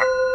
Bye.